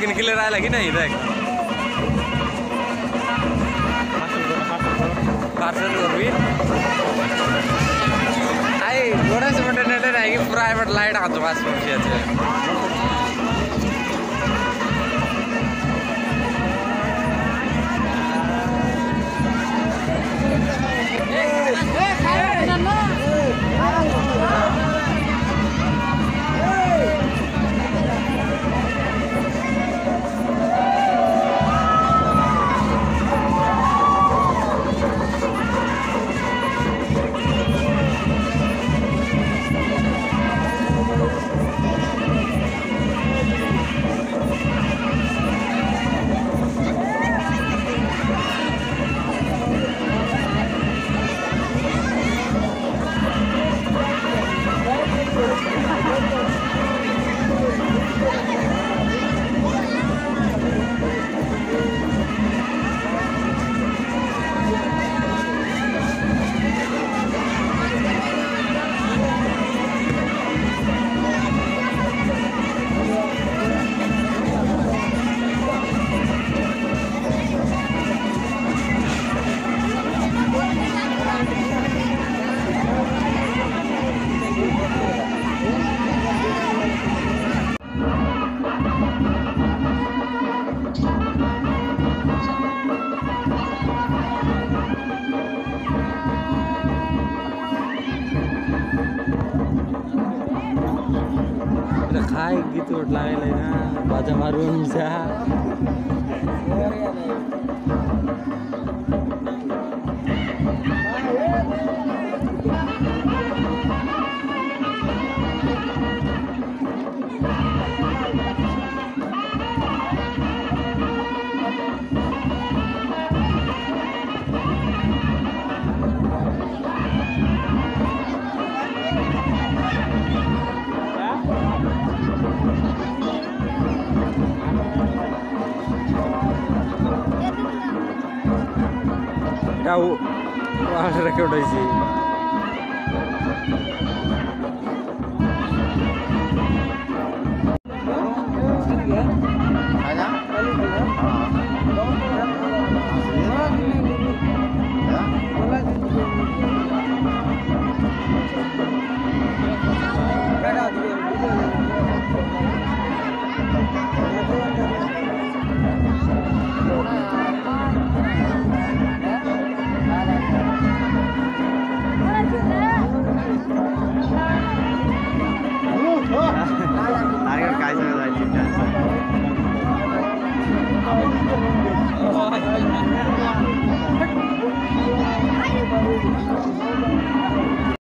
गिन गिले राहिला की नाही देख पार्सल करवी आई थोडंच मोठं नेट नाही की प्रायव्हेट लाईट हातो पाच वर्षाचे खाए गीत उठ होइन बाजा मारु हुन्छ এটা রেকর্ড হয়েছে